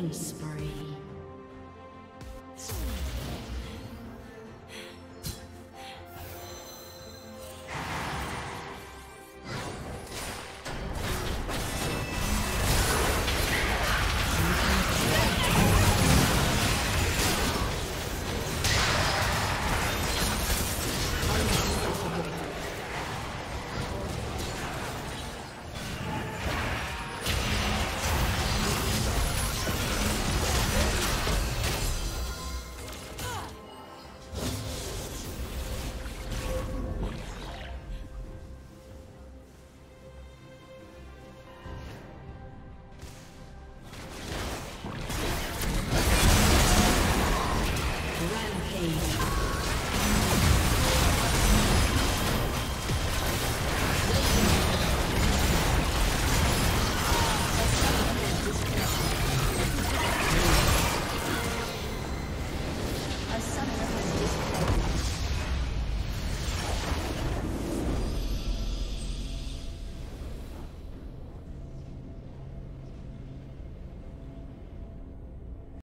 Killing spree.